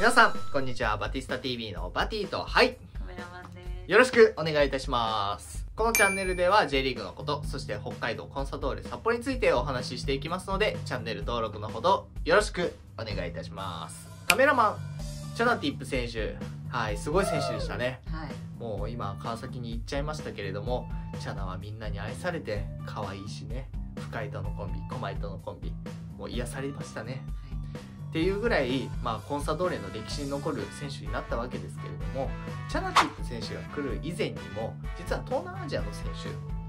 皆さんこんにちは。バティスタ TV のバティとはい。カメラマンです。よろしくお願いいたします。このチャンネルでは J リーグのことそして北海道コンサドーレ札幌についてお話ししていきますのでチャンネル登録のほどよろしくお願いいたします。カメラマンチャナティップ選手。はいすごい選手でしたね。はい。もう今川崎に行っちゃいましたけれどもチャナはみんなに愛されて可愛いしね。深井とのコンビ狛江とのコンビもう癒されましたねっていうぐらい、まあ、コンサドーレの歴史に残る選手になったわけですけれどもチャナティップ選手が来る以前にも実は東南アジアの選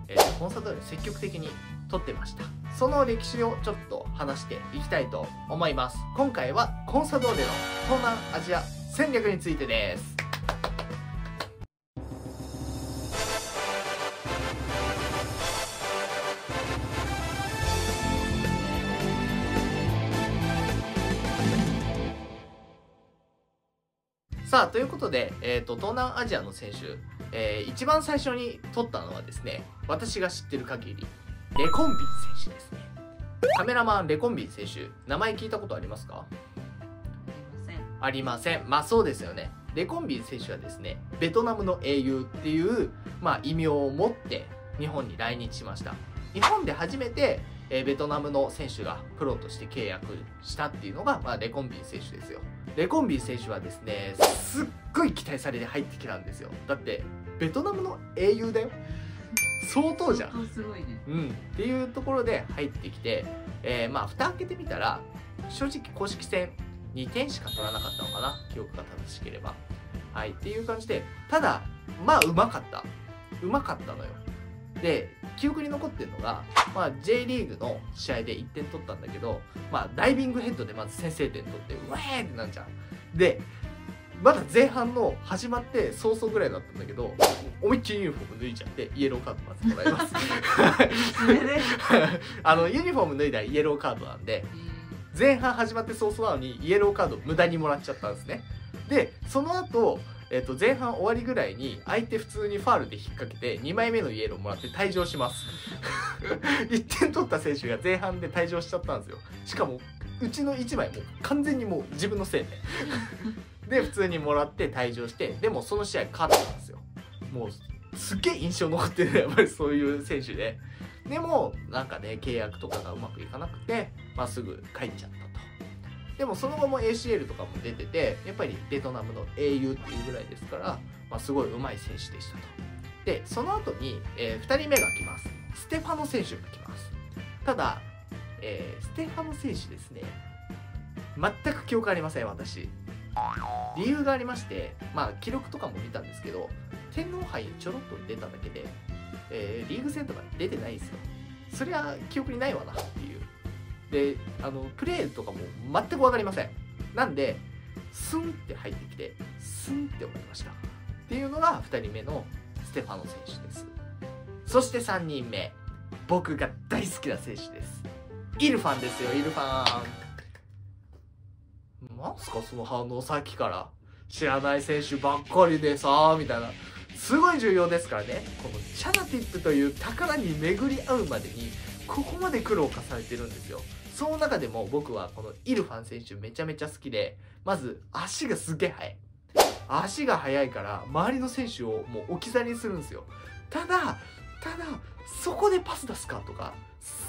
手、えーコンサドーレ積極的に取ってました。その歴史をちょっと話していきたいと思います。今回はコンサドーレの東南アジア戦略についてです。さあということで、えー、と東南アジアの選手、えー一番最初に取ったのはですね私が知ってる限りレコンビン選手ですね。カメラマンレコンビン選手名前聞いたことありますか？ありません。ありません。まあそうですよね。レコンビン選手はですねベトナムの英雄っていう、まあ、異名を持って日本に来日しました。日本で初めて、えーベトナムの選手がプロとして契約したっていうのが、まあ、レコンビン選手ですよ。レコンビン選手はですねすっごい期待されて入ってきたんですよ。だってベトナムの英雄だよ。相当じゃん。すごいね。うん、っていうところで入ってきて、えーまあ蓋開けてみたら正直公式戦2点しか取らなかったのかな。記憶が正しければ。はい。っていう感じでただまあうまかった。うまかったのよ。で記憶に残ってるのが、まあ、J リーグの試合で1点取ったんだけど、まあ、ダイビングヘッドでまず先制点取ってうわーってなんじゃんでまだ前半の始まって早々ぐらいだったんだけど思いっきりユニフォーム脱いじゃってイエローカードまずもらいます。あのユニフォーム脱いだらイエローカードなんで前半始まって早々なのにイエローカード無駄にもらっちゃったんですね。でその後、えっと前半終わりぐらいに相手普通にファールで引っ掛けて2枚目のイエローもらって退場します。1点取った選手が前半で退場しちゃったんですよ。しかもうちの1枚も完全にもう自分のせいで。で普通にもらって退場してでもその試合勝ったんですよ。もうすっげえ印象残ってるやっぱりそういう選手で。でもなんかね契約とかがうまくいかなくて、まあ、すぐ帰っちゃった。でもその後も ACL とかも出ててやっぱりベトナムの英雄っていうぐらいですから、まあ、すごい上手い選手でしたと。でその後に、え2人目が来ます。ステファノ選手が来ます。ただ、えーステファノ選手ですね全く記憶ありません私。理由がありましてまあ記録とかも見たんですけど天皇杯にちょろっと出ただけで、えーリーグ戦とか出てないんですよ。そりゃ記憶にないわなっていう。であのプレーとかも全く分かりません。なんでスンって入ってきてスンって思いました。っていうのが2人目のステファノ選手です。そして3人目僕が大好きな選手です。イルファンですよイルファン。なんすかその反応さっきから。知らない選手ばっかりでさみたいな。すごい重要ですからね。このチャナティップという宝に巡り合うまでにここまで苦労を重ねてるんですよ。その中でも僕はこのイルファン選手めちゃめちゃ好きでまず足がすげえ速い。足が速いから周りの選手をもう置き去りにするんですよ。ただただそこでパス出すかとか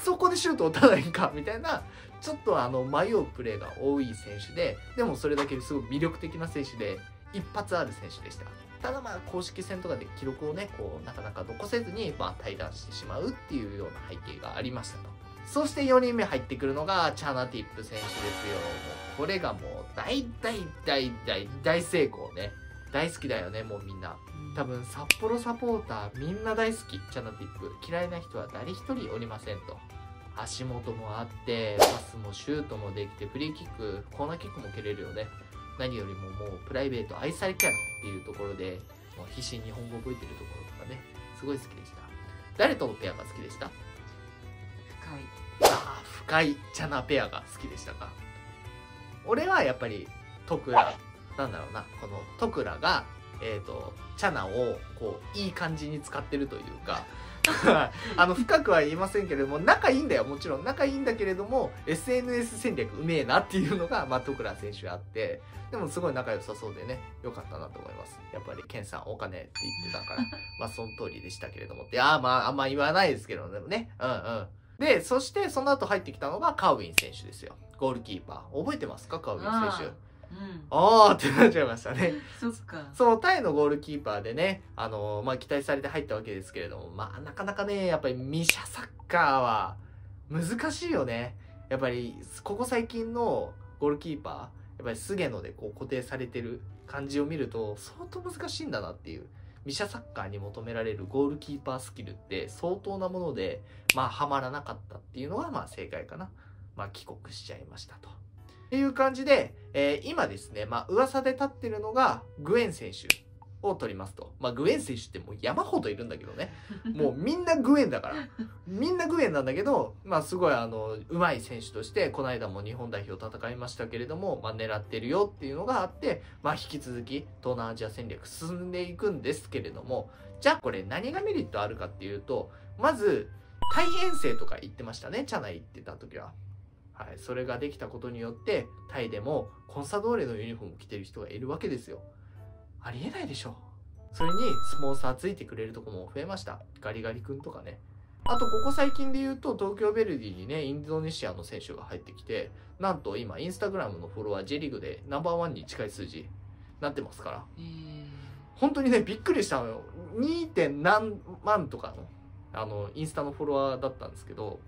そこでシュート打たないかみたいなちょっとあの迷うプレーが多い選手ででもそれだけすごく魅力的な選手で一発ある選手でした。ただまあ公式戦とかで記録をねこうなかなか残せずにまあ退団してしまうっていうような背景がありましたと。そして4人目入ってくるのがチャナティップ選手ですよ。もうこれがもう大大大大大成功ね。大好きだよねもうみんな。多分札幌サポーターみんな大好き。チャナティップ。嫌いな人は誰一人おりませんと。足元もあってパスもシュートもできてフリーキックコーナーキックも蹴れるよね。何よりももうプライベート愛されキャラっていうところでもう必死に日本語覚えてるところとかね。すごい好きでした。誰とのペアが好きでした？深い。ああ深いチャナペアが好きでしたか？俺はやっぱりトクラなんだろうなこのトクラがえー、とチャナをこういい感じに使ってるというか あの深くは言いませんけれども仲いいんだよもちろん。仲いいんだけれども SNS 戦略うめえなっていうのが、まあ、徳良選手あってでもすごい仲良さそうでねよかったなと思います。やっぱりケンさんお金って言ってたからまあその通りでしたけれども。いやまああんま言わないですけどね。うんうん。でそしてその後入ってきたのがカウィン選手ですよ。ゴールキーパー。覚えてますか？カウィン選手。うん。あーってなっちゃいましたね。そっか。そうタイのゴールキーパーでね、あのまあ、期待されて入ったわけですけれども、まあ、なかなかねやっぱりミシャサッカーは難しいよね。やっぱりここ最近のゴールキーパーやっぱり菅野でこう固定されてる感じを見ると相当難しいんだなっていうミシャサッカーに求められるゴールキーパースキルって相当なものでまあはまらなかったっていうのがまあ正解かなまあ帰国しちゃいましたと。っていう感じで、えー今ですね、まあ噂で立ってるのがグエン選手を取りますと。まあグエン選手ってもう山ほどいるんだけどね。もうみんなグエンだから。みんなグエンなんだけど、まあすごいあの、上手い選手として、この間も日本代表戦いましたけれども、まあ狙ってるよっていうのがあって、まあ引き続き東南アジア戦略進んでいくんですけれども、じゃあこれ何がメリットあるかっていうと、まず、大遠征とか行ってましたね、チャナイってた時は。はい、それができたことによってタイでもコンサドーレのユニフォーム着てる人がいるわけですよありえないでしょ。それにスポンサーついてくれるとこも増えました。ガリガリ君とかね。あとここ最近で言うと東京ヴェルディにねインドネシアの選手が入ってきてなんと今インスタグラムのフォロワー J リーグでナンバーワンに近い数字なってますから。えー。本当にねびっくりしたのよ。2. 点何万とかのあのインスタのフォロワーだったんですけど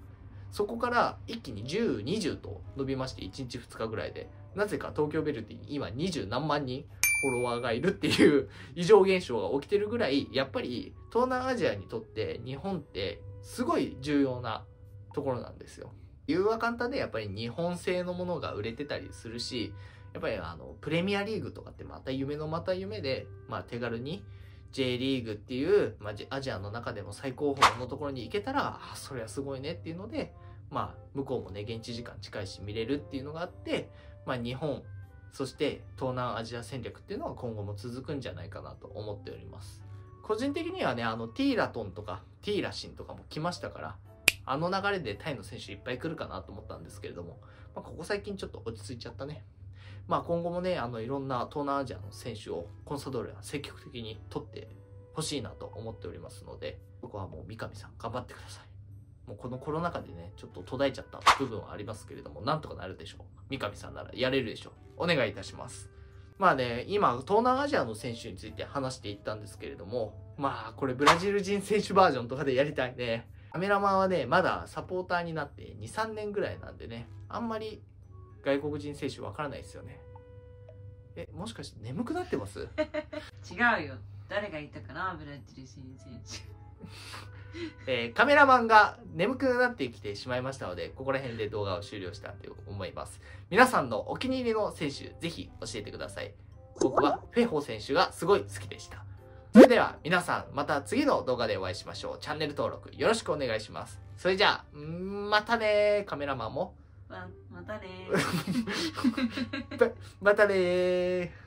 そこから一気に1020と伸びまして1日2日ぐらいで。なぜか東京ベルディに今20何万人フォロワーがいるっていう 異常現象が起きてるぐらいやっぱり東南アジアにとって日本ってすごい重要なところなんですよ。理由は簡単でやっぱり日本製のものが売れてたりするしやっぱりあのプレミアリーグとかってまた夢のまた夢で、まあ、手軽に J リーグっていう、まあ、アジアの中でも最高峰のところに行けたらあそれはすごいねっていうので、まあ、向こうもね現地時間近いし見れるっていうのがあって、まあ、日本そして東南アジア戦略っていうのは今後も続くんじゃないかなと思っております個人的にはねあのティーラトンとかティーラシンとかも来ましたからあの流れでタイの選手いっぱい来るかなと思ったんですけれども、まあ、ここ最近ちょっと落ち着いちゃったねまあ今後もね、あのいろんな東南アジアの選手をコンサドーレは積極的に取ってほしいなと思っておりますので、ここはもう三上さん頑張ってください。もうこのコロナ禍でね、ちょっと途絶えちゃった部分はありますけれども、なんとかなるでしょう。三上さんならやれるでしょう。お願いいたします。まあね、今、東南アジアの選手について話していったんですけれども、まあこれブラジル人選手バージョンとかでやりたいね。カメラマンはね、まだサポーターになって2、3年ぐらいなんでね、あんまり外国人選手わからないですよね。え、もしかして眠くなってます？違うよ誰が言ったかなブラジル人選手えーカメラマンが眠くなってきてしまいましたので、ここら辺で動画を終了したと思います。皆さんのお気に入りの選手、ぜひ教えてください。僕はフェホ選手がすごい好きでした。それでは皆さん、また次の動画でお会いしましょう。チャンネル登録よろしくお願いします。それじゃあ、またねーカメラマンも。ままたねまたねー